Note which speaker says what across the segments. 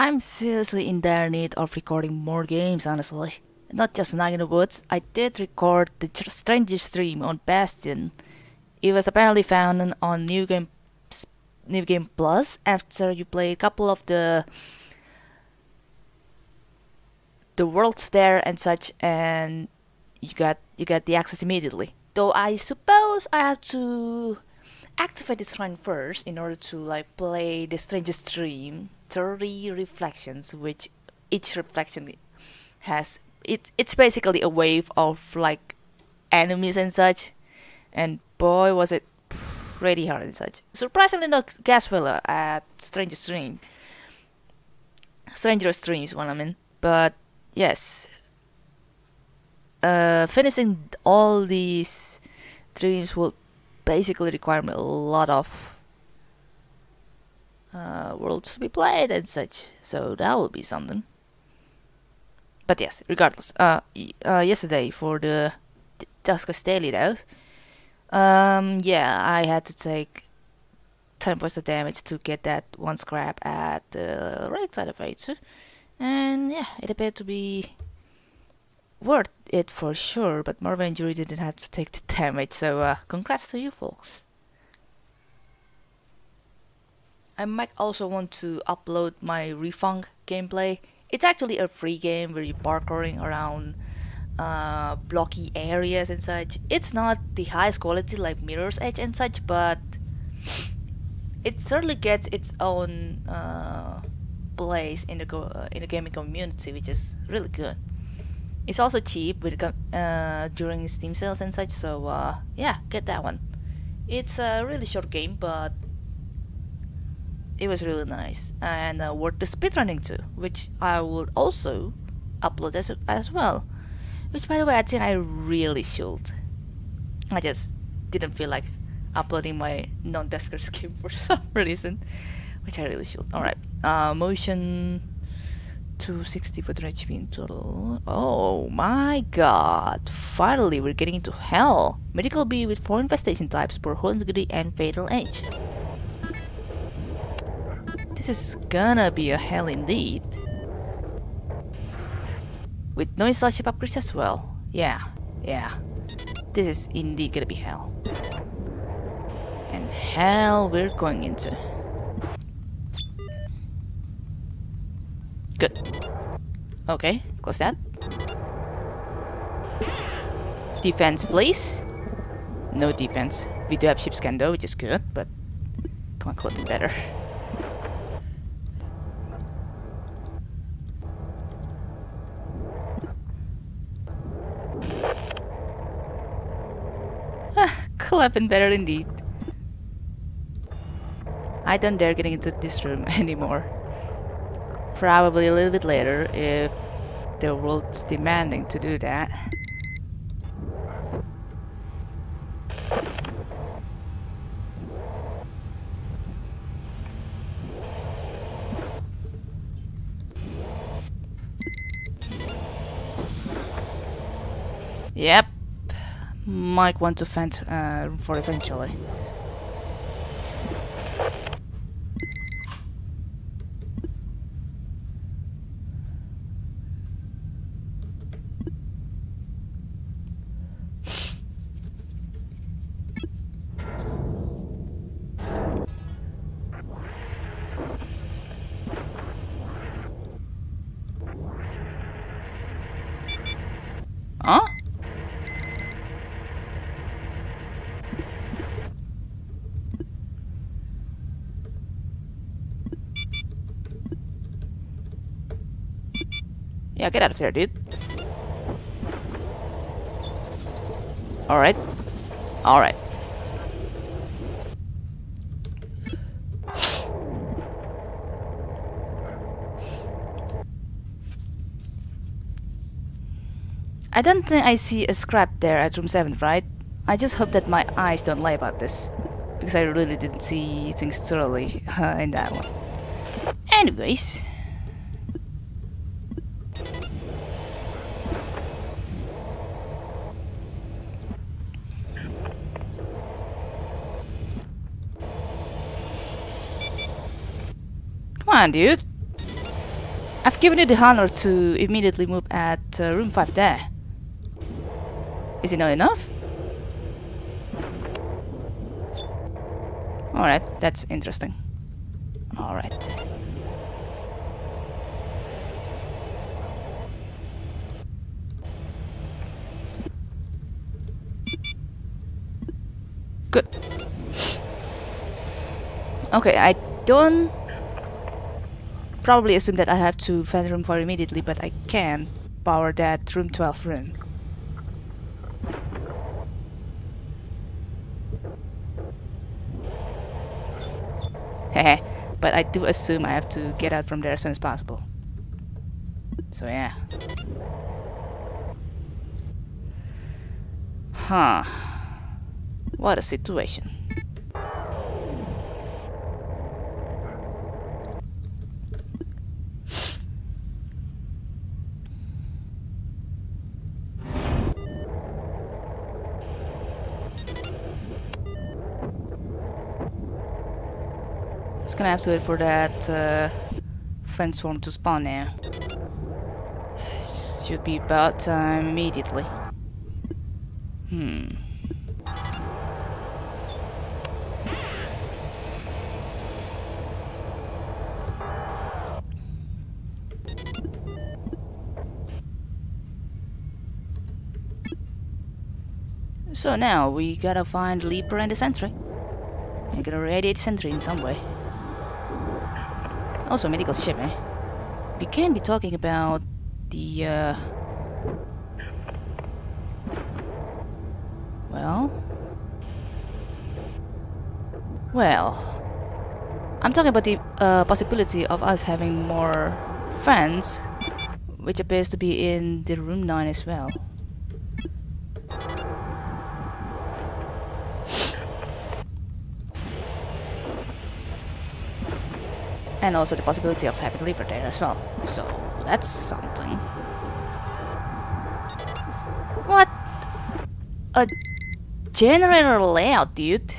Speaker 1: I'm seriously in dire need of recording more games, honestly. Not just Night in the Woods, I did record the Tr- Stranger's Dream on Bastion. It was apparently found on New Game New Game Plus after you played a couple of the the worlds there and such, and you got you got the access immediately. Though I suppose I have to activate the shrine first in order to like play the strangest stream 30 reflections which each reflection has it, it's basically a wave of like enemies and such. And boy was it pretty hard and such. Surprisingly not gas filler at stranger stream stranger streams what i mean but yes. Uh finishing all these dreams will basically require me a lot of uh, worlds to be played and such. So that will be something. But yes, regardless. Uh, uh yesterday for the D- Duskers Daily though, um, yeah, I had to take 10 points of damage to get that one scrap at the right side of Eitsu. And yeah, it appeared to be worth it for sure, but Marvel Injury didn't have to take the damage, so uh, congrats to you folks. I might also want to upload my Refunct gameplay. It's actually a free game where you're parkouring around uh, blocky areas and such. It's not the highest quality like Mirror's Edge and such, but it certainly gets its own uh, place in the uh, in the gaming community, which is really good. It's also cheap with uh, during Steam sales and such, so uh, yeah, get that one. It's a really short game, but it was really nice and uh, worth the speedrunning too, which I will also upload as, as well. Which, by the way, I think I really should. I just didn't feel like uploading my non-Duskers game for some reason, which I really should. Alright, uh, motion 260 for the HP in total. Oh my god, finally we're getting into hell. Medical B with 4 infestation types, Hornsgiri and Fatal Edge. This is gonna be a hell indeed. With no slashing upgrades as well. Yeah, yeah. This is indeed gonna be hell. And hell we're going into. Good. Okay, close that. Defense, please. No defense. We do have ship scan though, which is good, but come on, be better. Have been better indeed. I don't dare getting into this room anymore. Probably a little bit later if the world's demanding to do that. Yep, might want to find uh, for eventually. Huh? Yeah, get out of there, dude. Alright. Alright. I don't think I see a scrap there at room 7, right? I just hope that my eyes don't lie about this. Because I really didn't see things thoroughly uh, in that one. Anyways, Come on, dude. I've given you the honor to immediately move at uh, room 5 there. Is it not enough? Alright, that's interesting. Alright. Good. Okay, I don't probably assume that I have to vent room 4 immediately, but I can power that room 12 room. Hehe, but I do assume I have to get out from there as soon as possible. So yeah. Huh. What a situation. Just gonna have to wait for that uh, fence swarm to spawn now. Should be about time immediately. Hmm. So now we gotta find Leaper and the Sentry. And gotta radiate Sentry in some way. Also, medical ship, eh? We can be talking about the, uh... Well... Well... I'm talking about the uh, possibility of us having more fans, which appears to be in the room 9 as well. And also the possibility of having liver there as well. So that's something. What? A generator layout, dude?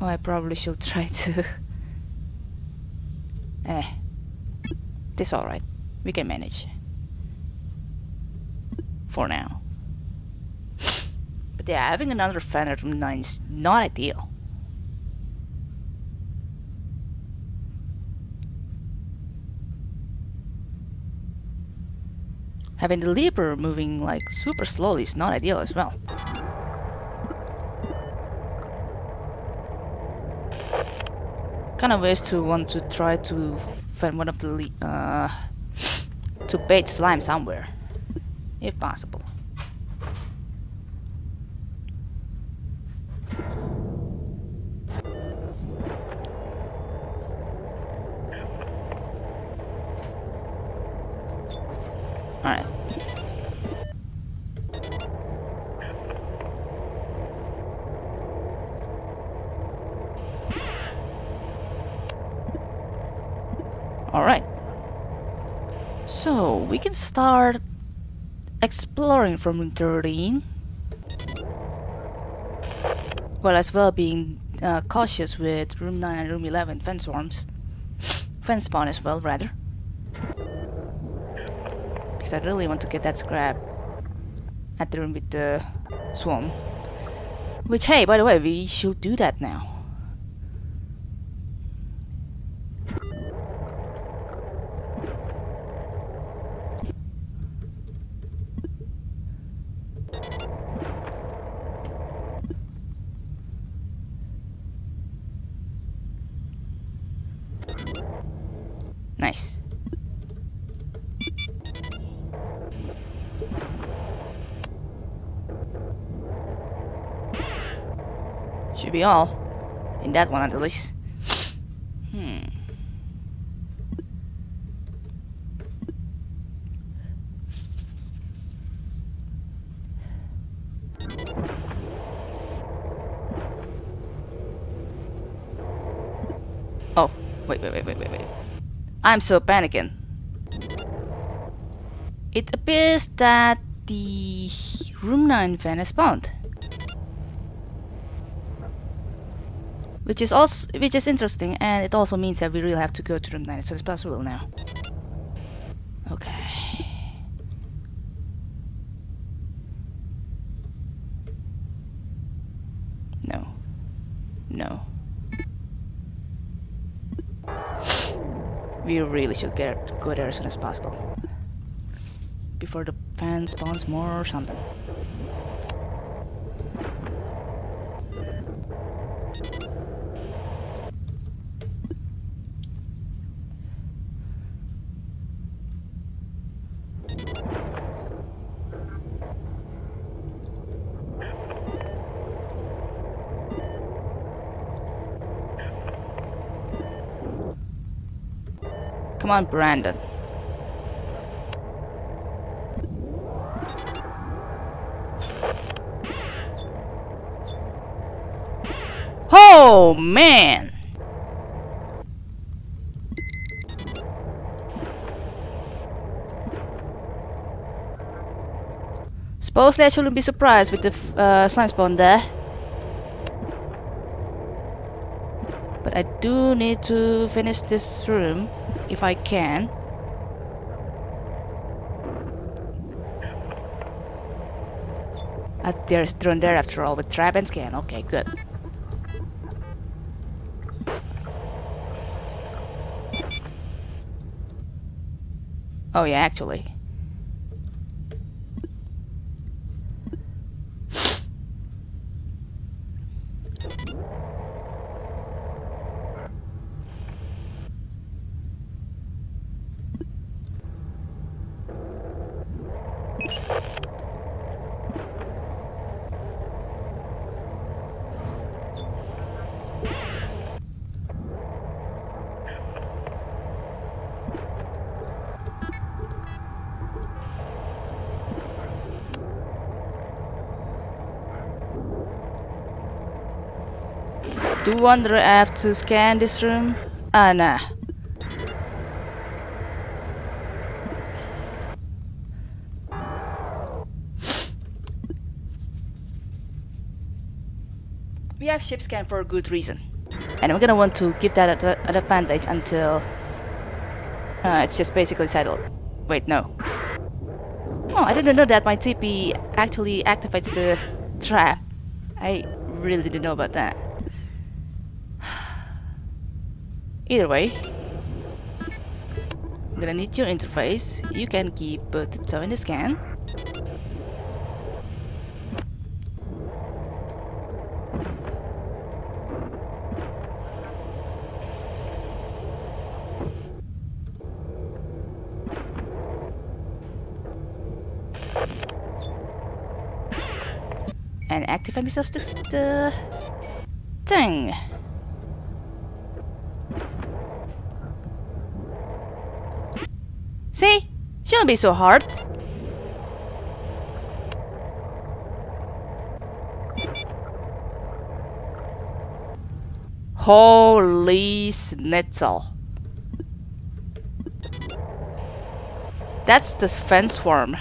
Speaker 1: Oh, I probably should try to... eh. This alright. We can manage. For now. But yeah, having another fan at 9 is not ideal. Having the leaper moving like super slowly is not ideal as well. Kind of ways to want to try to find one of the uh, to bait slime somewhere, if possible. Alright. Alright. So, we can start exploring from room 13. Well, as well being uh, cautious with room 9 and room 11 fence swarms. Fence spawn as well, rather. Because I really want to get that scrap at the room with the swarm. Which, hey, by the way, we should do that now. Should be all. In that one at least. Hmm. Oh, wait, wait, wait, wait, wait, wait. I'm so panicking. It appears that the room 9 van has spawned. Which is also which is interesting, and it also means that we really have to go to room 9 as soon as possible now. Okay. No. No. We really should get go there as soon as possible. Before the fan spawns more or something. Come on, Brandon. Oh, man! Supposedly I shouldn't be surprised with the uh, slime spawn there. But I do need to finish this room if I can. Uh, there's drone there after all with trap and scan. Okay, good. Oh yeah, actually. Do wonder I have to scan this room? Ah, nah. We have ship scan for a good reason. And I'm gonna want to give that an advantage until uh, it's just basically settled. Wait, no. Oh, I didn't know that my TP actually activates the trap. I really didn't know about that. Either way, I'm gonna need your interface. You can keep uh, the toe in the scan. And activate myself this the thing. See? Shouldn't be so hard. Holy schnitzel. That's the fence worm.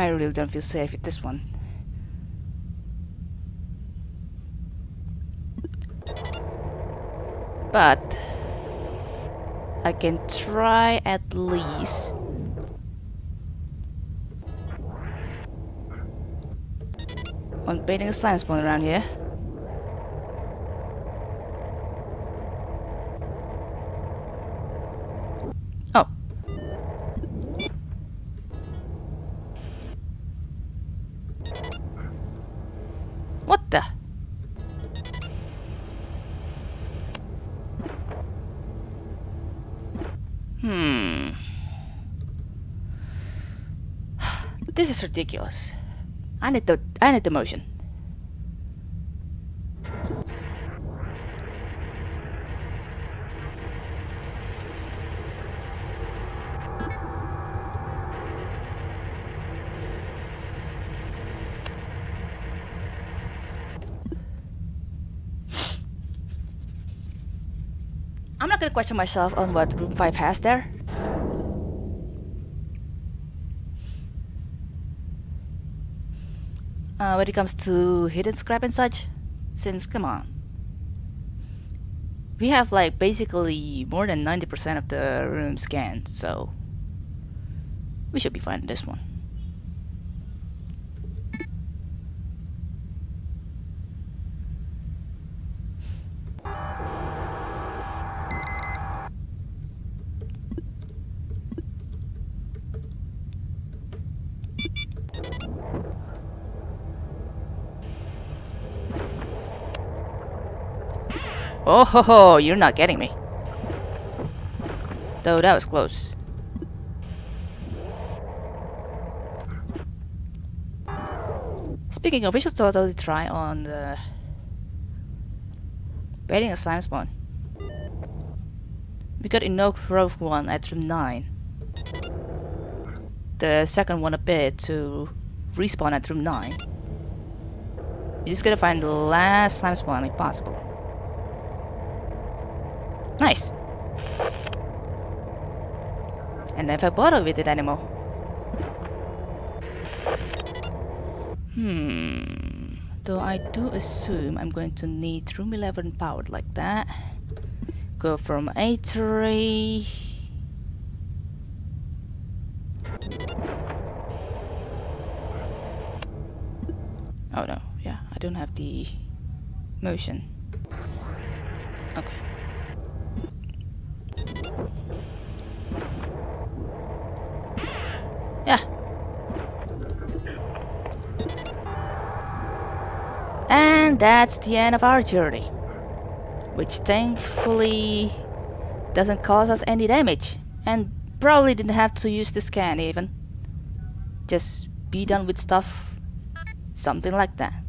Speaker 1: I really don't feel safe with this one. But I can try at least on baiting a slime spawn around here. Hmm. This is ridiculous. I need the I need the motion. Gonna question myself on what room 5 has there. Uh, when it comes to hidden scrap and such, since come on. We have like basically more than 90% of the room scanned, so we should be fine in this one. Oh ho ho, you're not getting me. Though that was close. Speaking of, we should totally try on the baiting a slime spawn. We got enough rope one at room 9. The second one a bit to respawn at room 9. We just gotta find the last slime spawn if possible. Nice. And never bother with it anymore. Hmm. Though I do assume I'm going to need room 11 powered like that. Go from A3. Oh no, yeah, I don't have the motion. Okay. That's the end of our journey. Which thankfully doesn't cause us any damage. And probably didn't have to use the scan even. Just be done with stuff. Something like that.